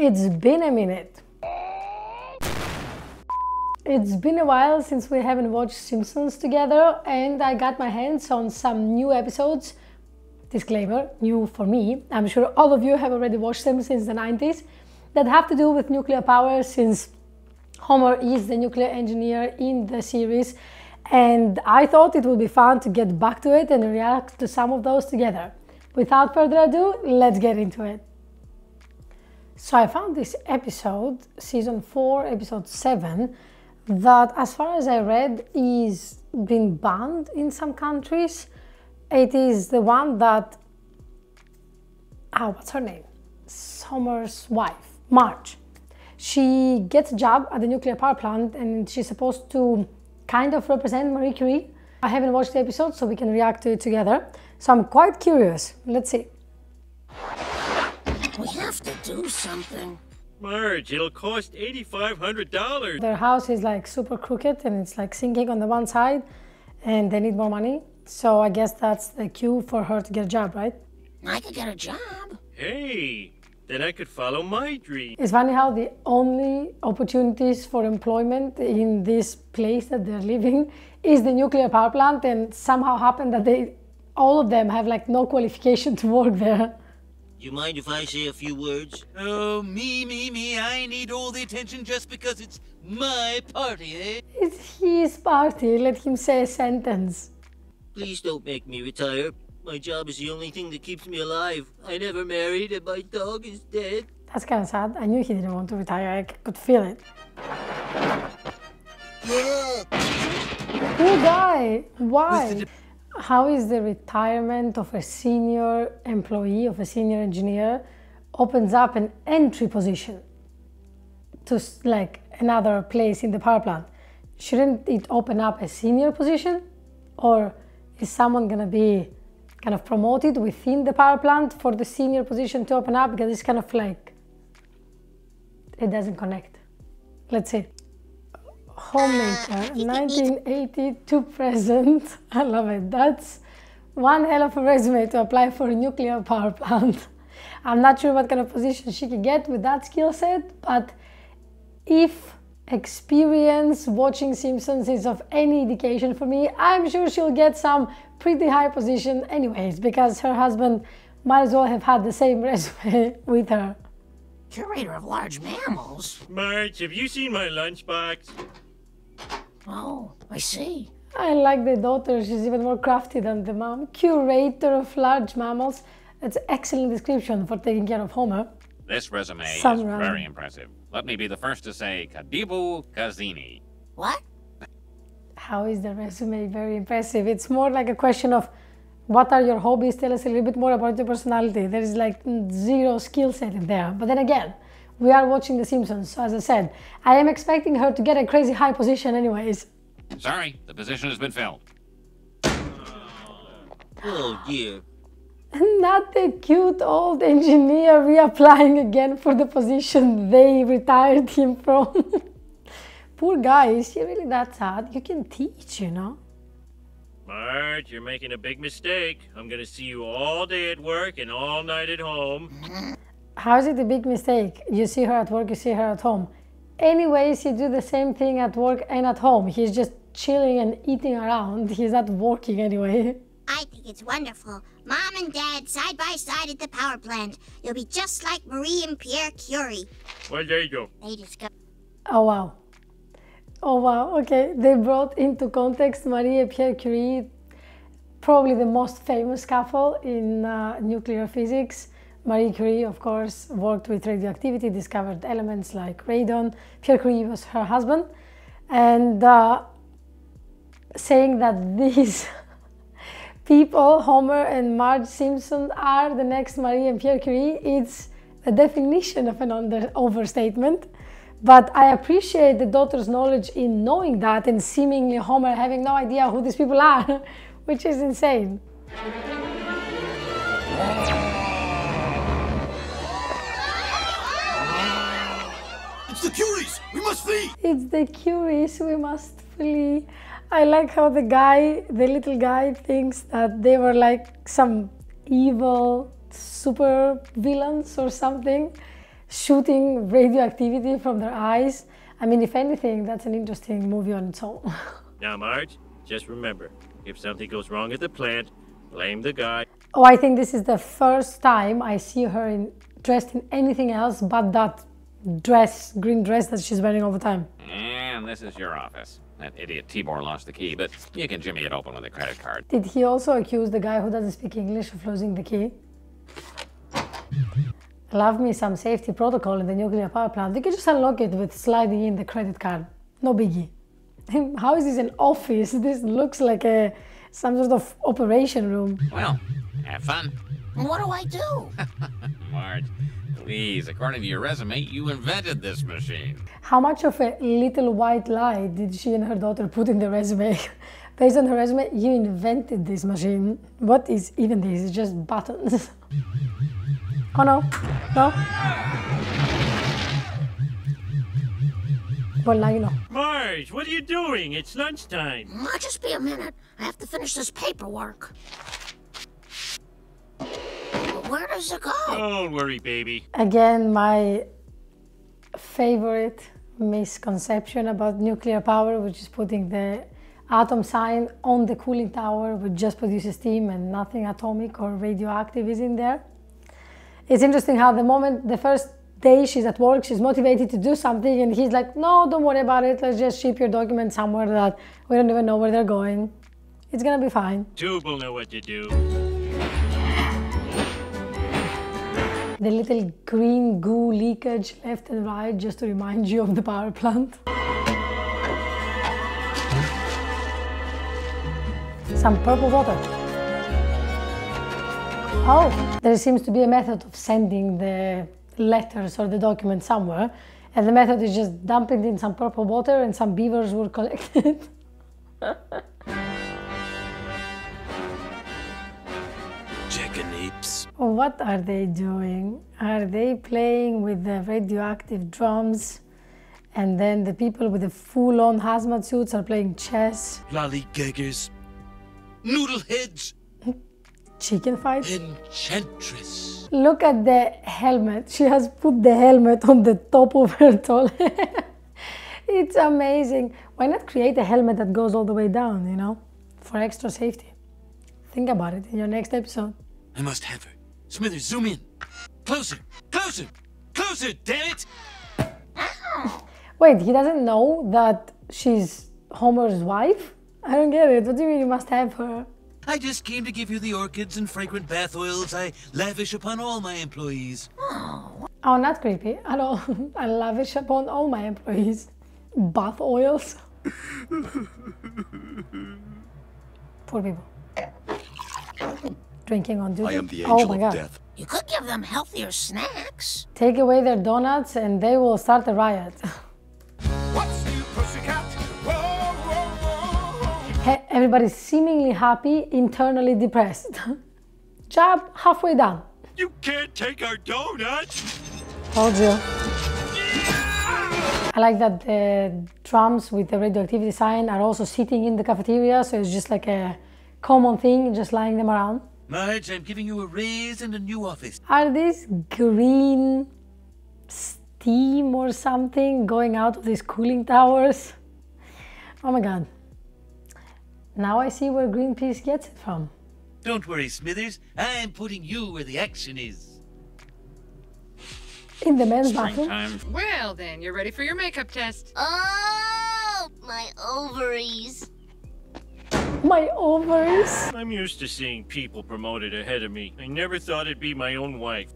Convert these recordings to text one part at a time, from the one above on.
It's been a minute. It's been a while since we haven't watched Simpsons together, and I got my hands on some new episodes. Disclaimer, new for me. I'm sure all of you have already watched them since the 90s that have to do with nuclear power since Homer is the nuclear engineer in the series. And I thought it would be fun to get back to it and react to some of those together. Without further ado, let's get into it. So I found this episode, season 4, episode 7, that as far as I read is been banned in some countries. It is the one that ah, what's her name? Homer's wife, Marge. She gets a job at the nuclear power plant and she's supposed to kind of represent Marie Curie. I haven't watched the episode, so we can react to it together. So I'm quite curious. Let's see. We have to do something. Marge, it'll cost $8,500. Their house is like super crooked and it's like sinking on the one side and they need more money. So I guess that's the cue for her to get a job, right? I could get a job. Hey, then I could follow my dream. It's funny how the only opportunities for employment in this place that they're living is the nuclear power plant and somehow happened that they all of them have like no qualification to work there. You mind if I say a few words? Oh, me, me, me, I need all the attention just because it's my party, eh? It's his party, let him say a sentence. Please don't make me retire. My job is the only thing that keeps me alive. I never married and my dog is dead. That's kind of sad. I knew he didn't want to retire, I could feel it. Who died? why? How is the retirement of a senior employee, of a senior engineer, opens up an entry position to like another place in the power plant? Shouldn't it open up a senior position? Or is someone gonna be kind of promoted within the power plant for the senior position to open up? Because it's kind of like it doesn't connect. Let's see. Homemaker, ah, 1980 to present. I love it. That's one hell of a resume to apply for a nuclear power plant. I'm not sure what kind of position she could get with that skill set, but if experience watching Simpsons is of any indication for me, I'm sure she'll get some pretty high position anyways, because her husband might as well have had the same resume with her. Curator of large mammals? Marge, have you seen my lunchbox? Oh, I see. I like the daughter, she's even more crafty than the mom. Curator of large mammals. That's an excellent description for taking care of Homer. This resume Some is run. very impressive. Let me be the first to say Kadibu Kazini. What? How is the resume very impressive? It's more like a question of what are your hobbies? Tell us a little bit more about your personality. There is like zero skill set in there. But then again, we are watching The Simpsons, so as I said, I am expecting her to get a crazy high position, anyways. Sorry, the position has been filled. Oh dear. Not the cute old engineer reapplying again for the position they retired him from. Poor guy, is he really that sad? You can teach, you know? Marge, you're making a big mistake. I'm gonna see you all day at work and all night at home. How is it a big mistake? You see her at work, you see her at home. Anyways, you do the same thing at work and at home. He's just chilling and eating around. He's not working anyway. I think it's wonderful. Mom and Dad side by side at the power plant. You'll be just like Marie and Pierre Curie. Well, there you go. They discovered Oh wow. Oh wow, okay. They brought into context Marie and Pierre Curie, probably the most famous couple in uh, nuclear physics. Marie Curie, of course, worked with radioactivity, discovered elements like radon. Pierre Curie was her husband. And uh, saying that these people, Homer and Marge Simpson, are the next Marie and Pierre Curie, it's the definition of an under- overstatement. But I appreciate the daughter's knowledge in knowing that and seemingly Homer having no idea who these people are, which is insane. It's the Curies! We must flee! It's the Curies, we must flee. I like how the guy, the little guy, thinks that they were like some evil super villains or something shooting radioactivity from their eyes. I mean, if anything, that's an interesting movie on its own. Now, Marge, just remember, if something goes wrong at the plant, blame the guy. oh, I think this is the first time I see her in, dressed in anything else but that dress, green dress that she's wearing all the time. And this is your office. That idiot Tibor lost the key, but you can jimmy it open with a credit card. Did he also accuse the guy who doesn't speak English of losing the key? Love me some safety protocol in the nuclear power plant. You can just unlock it with sliding in the credit card. No biggie. How is this an office? This looks like a some sort of operation room. Well, have fun. What do I do? Marge, please, according to your resume, you invented this machine. How much of a little white lie did she and her daughter put in the resume? Based on her resume, you invented this machine. What is even this? It's just buttons. oh no, no. Well, now you know. Marge, what are you doing? It's lunchtime. Might just be a minute. I have to finish this paperwork. Where does it go? Don't worry, baby. Again, my favorite misconception about nuclear power, which is putting the atom sign on the cooling tower, which just produces steam and nothing atomic or radioactive is in there. It's interesting how the moment, the first day she's at work, she's motivated to do something, and he's like, No, don't worry about it. Let's just ship your documents somewhere that we don't even know where they're going. It's gonna be fine. Tube will know what to do. The little green goo leakage left and right just to remind you of the power plant. Some purple water. Oh, there seems to be a method of sending the letters or the document somewhere, and the method is just dumping in some purple water and some beavers were collect What are they doing? Are they playing with the radioactive drums? And then the people with the full on hazmat suits are playing chess, Lollygaggers. Noodleheads. chicken fights. Enchantress. Look at the helmet. She has put the helmet on the top of her head. it's amazing. Why not create a helmet that goes all the way down, you know, for extra safety? Think about it in your next episode. I must have her. Smithers, zoom in. Closer. Closer. Closer, damn it! Wait, he doesn't know that she's Homer's wife? I don't get it. What do you mean you must have her? I just came to give you the orchids and fragrant bath oils I lavish upon all my employees. Oh, not creepy at all. I lavish upon all my employees. Bath oils. Poor people. Drinking on duty. I am the oh angel my of god. death. You could give them healthier snacks. Take away their donuts and they will start a riot. What's new, pussycat? Whoa, whoa, whoa. He- Everybody's seemingly happy, internally depressed. Job halfway done. You can't take our donuts! Told you. I like that the drums with the radioactivity sign are also sitting in the cafeteria, so it's just like a common thing, just lying them around. Marge, I'm giving you a raise and a new office. Are these green steam or something going out of these cooling towers? Oh my god. Now I see where Greenpeace gets it from. Don't worry, Smithers. I'm putting you where the action is. In the men's bathroom. Well, then, you're ready for your makeup test. Oh, my ovaries. My ovaries. I'm used to seeing people promoted ahead of me. I never thought it'd be my own wife.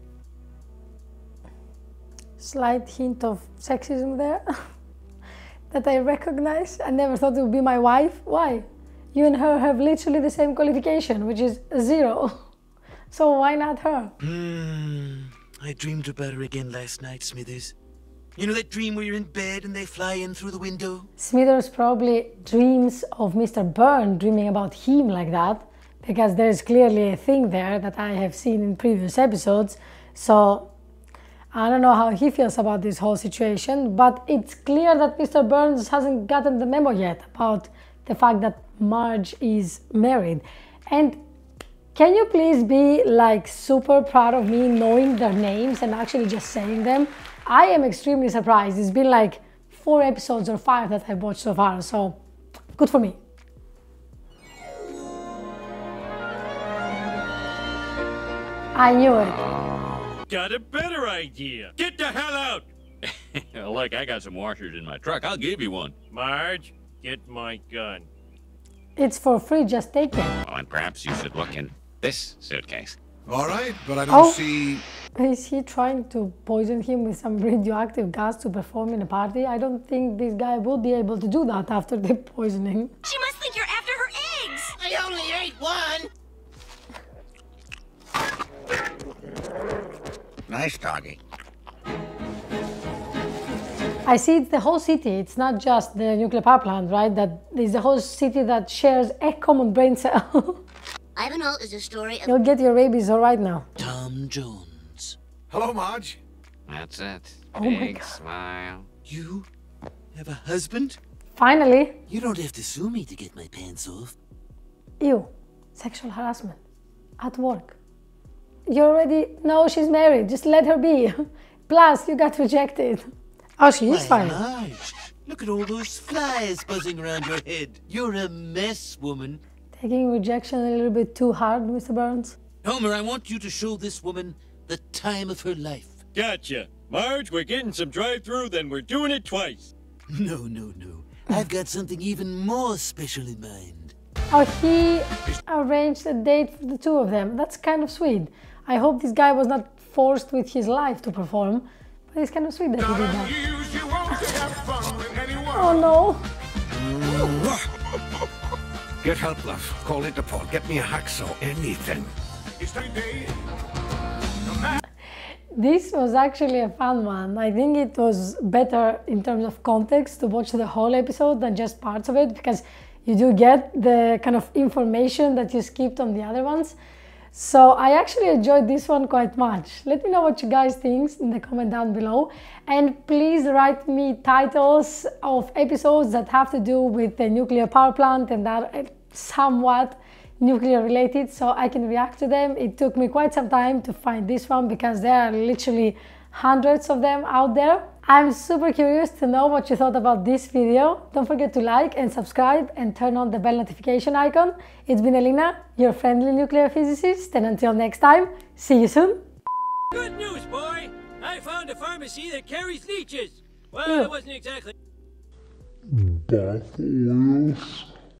Slight hint of sexism there that I recognize. I never thought it would be my wife. Why? You and her have literally the same qualification, which is zero. So why not her? Hmm. I dreamed about her again last night, Smithers. You know that dream where you're in bed and they fly in through the window? Smithers probably dreams of Mr. Burns dreaming about him like that because there's clearly a thing there that I have seen in previous episodes. So I don't know how he feels about this whole situation, but it's clear that Mr. Burns hasn't gotten the memo yet about the fact that Marge is married. And can you please be like super proud of me knowing their names and actually just saying them? I am extremely surprised. It's been like four episodes or five that I've watched so far, so good for me. I knew it. Got a better idea. Get the hell out! Look, I got some washers in my truck. I'll give you one. Marge, get my gun. It's for free, just take it. Oh, and perhaps you should look in this suitcase. All right, but I don't Oh. see. Is he trying to poison him with some radioactive gas to perform in a party? I don't think this guy will be able to do that after the poisoning. She must think you're after her eggs. I only ate one. Nice doggy. I see it's the whole city. It's not just the nuclear power plant, right? That is the whole city that shares a common brain cell. Ivanhoe is a story of You'll get your rabies all right now. Tom Jones. Hello, Marge. That's it. Oh my Big God. smile. You have a husband? Finally, You don't have to sue me to get my pants off. you, sexual harassment at work. You already know she's married. Just let her be. Plus, you got rejected. Oh, she is fine. Marge, look at all those flies buzzing around your head. You're a mess, woman. Taking rejection a little bit too hard, Mr. Burns. Homer, I want you to show this woman the time of her life. Gotcha. Marge, we're getting some drive-through, then we're doing it twice. No, no, no. I've got something even more special in mind. Oh, he arranged a date for the two of them. That's kind of sweet. I hope this guy was not forced with his life to perform, but it's kind of sweet that he did that. Use you want to have fun with anyone. Oh no! Get help, love. Call Interpol. Get me a hacksaw. Anything. It's every day. This was actually a fun one. I think it was better in terms of context to watch the whole episode than just parts of it because you do get the kind of information that you skipped on the other ones. So I actually enjoyed this one quite much. Let me know what you guys think in the comment down below. And please write me titles of episodes that have to do with the nuclear power plant and that are somewhat nuclear related so I can react to them. It took me quite some time to find this one because there are literally hundreds of them out there. I'm super curious to know what you thought about this video. Don't forget to like and subscribe and turn on the bell notification icon. It's been Elina, your friendly nuclear physicist, and until next time, see you soon. Good news, boy. I found a pharmacy that carries leeches. Well, Ew. it wasn't exactly. Bath oils.